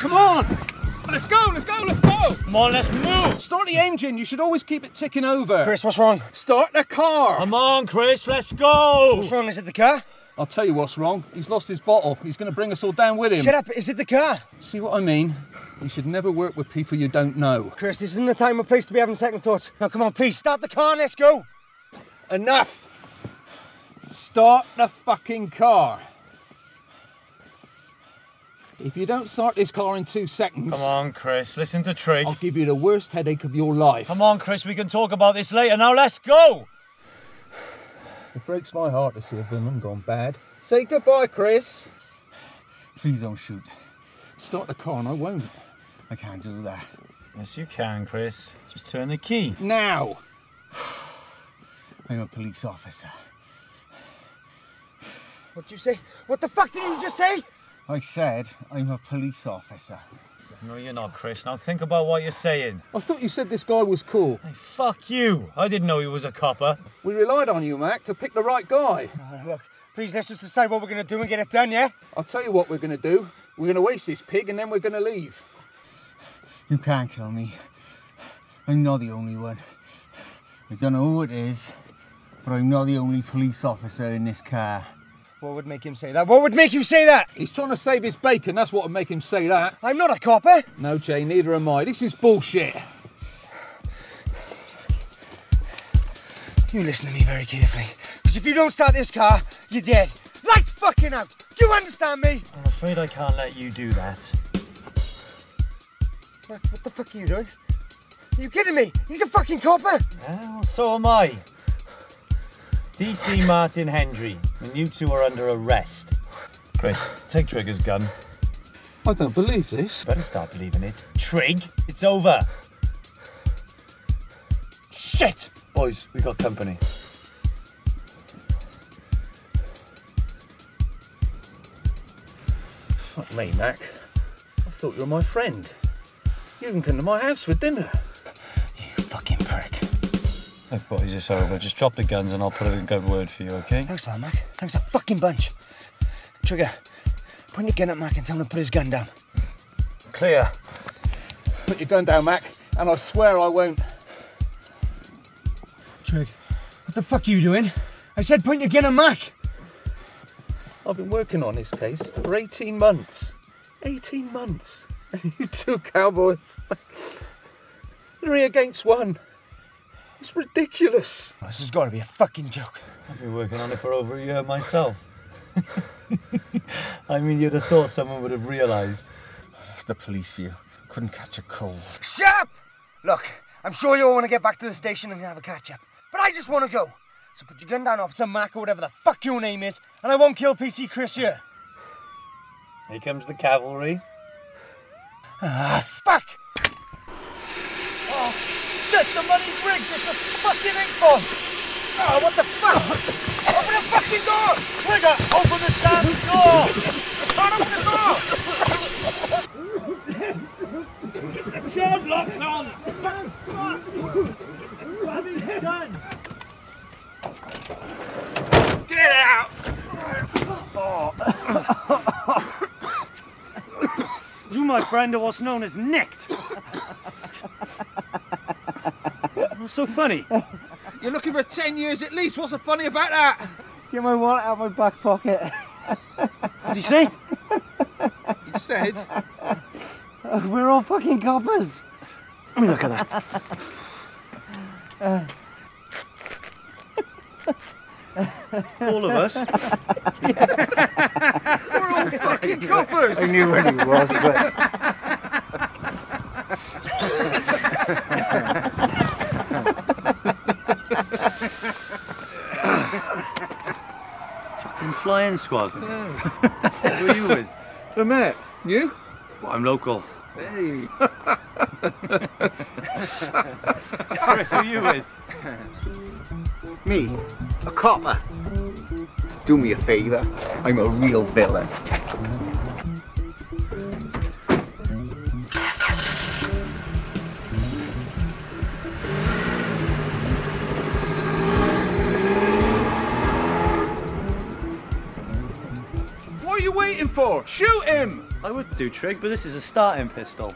Come on! Let's go, let's go, let's go! Come on, let's move. Start the engine, you should always keep it ticking over. Chris, what's wrong? Start the car! Come on, Chris, let's go. What's wrong? Is it the car? I'll tell you what's wrong. He's lost his bottle. He's going to bring us all down with him. Shut up. Is it the car? See what I mean? You should never work with people you don't know. Chris, this isn't the time or place to be having second thoughts. Now, come on, please, start the car and let's go. Enough! Start the fucking car. If you don't start this car in two seconds, Come on, Chris, listen to Trig. I'll give you the worst headache of your life. Come on, Chris, we can talk about this later. Now let's go. It breaks my heart to see a villain gone bad. Say goodbye, Chris. Please don't shoot. Start the car and I won't. I can't do that. Yes, you can, Chris. Just turn the key. Now! I'm a police officer. What'd you say? What the fuck did you just say? I said I'm a police officer. No, you're not, Chris. Now think about what you're saying. I thought you said this guy was cool. Hey, fuck you. I didn't know he was a copper. We relied on you, Mac, to pick the right guy. Uh, look, please, let's just decide what we're going to do and get it done, yeah? I'll tell you what we're going to do. We're going to waste this pig and then we're going to leave. You can't kill me. I'm not the only one. I don't know who it is, but I'm not the only police officer in this car. What would make him say that? What would make you say that? He's trying to save his bacon. That's what would make him say that. I'm not a copper. No, Jay, neither am I. This is bullshit. You listen to me very carefully. Because if you don't start this car, you're dead. Lights fucking out. Do you understand me? I'm afraid I can't let you do that. What, what the fuck are you doing? Are you kidding me? He's a fucking copper. Yeah, well, so am I. DC Martin Hendry, and you two are under arrest. Chris, take Trigger's gun. I don't believe this. Better start believing it. Trig, it's over. Shit! Boys, we got company. Fuck me, Mac. I thought you were my friend. You even come to my house for dinner. You fucking prick. Look, over. Just drop the guns and I'll put in a good word for you, okay? Thanks for that, Mac. Thanks a fucking bunch. Trigger, point your gun at Mac and tell him to put his gun down. Clear. Put your gun down, Mac, and I swear I won't. Trig, what the fuck are you doing? I said point your gun at Mac. I've been working on this case for 18 months. 18 months. And you two cowboys. Three against one. It's ridiculous. This has got to be a fucking joke. I've been working on it for over a year myself. I mean, you'd have thought someone would have realised. That's the police view. Couldn't catch a cold. Shut up! Look, I'm sure you all want to get back to the station and have a catch up. But I just want to go. So put your gun down, Officer Mac, or whatever the fuck your name is, and I won't kill PC Chris here. Here comes the cavalry. Ah, fuck! Shit, the money's rigged. It's a fucking ink bomb. Oh, ah, what the fuck? Open the fucking door! Trigger, open the damn door. Can't open the door! John locks on. What have you done? Get out! Oh. You, my friend, are what's known as nicked. What's so funny? You're looking for 10 years at least. What's so funny about that? Get my wallet out of my back pocket. What did he say? He said, We're all fucking coppers. Let me look at that. All of us. we're all fucking coppers. I knew what he was, but Fucking flying squad. Who are you with? The Met, you? Well, I'm local. Hey. Chris, who are you with? Me? A copper? Do me a favour. I'm a real villain. What are you waiting for? Shoot him! I would do trig, but this is a starting pistol.